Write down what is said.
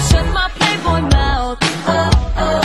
Shut my playboy mouth. Oh, uh. oh.